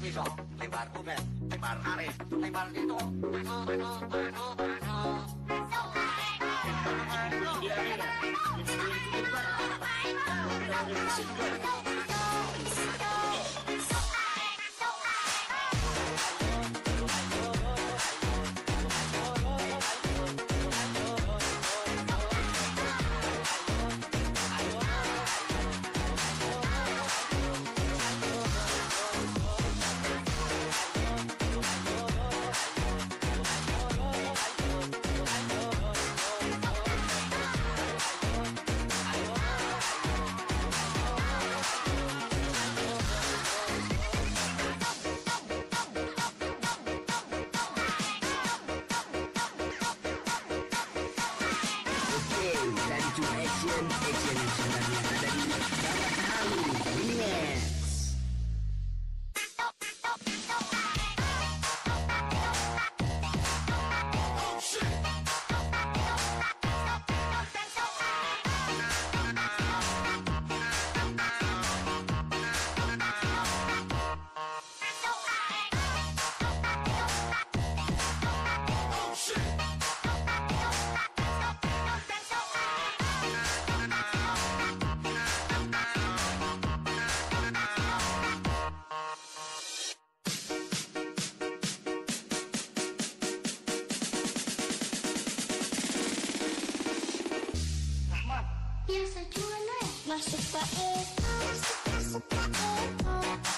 Miso, lebar Ubed, lebar Arif, lebar itu, itu, itu, itu, itu. Lebar, lebar, lebar, lebar, lebar, and taking each other. my super, super, super, super, super,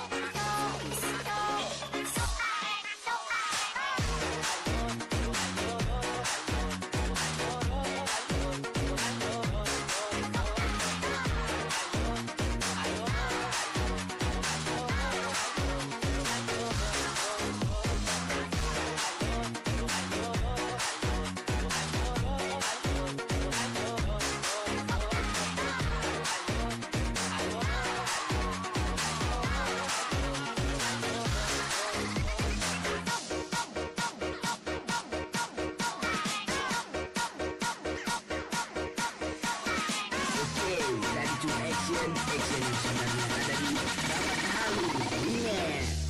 Education Excellence Academy. Selamat. Yeah.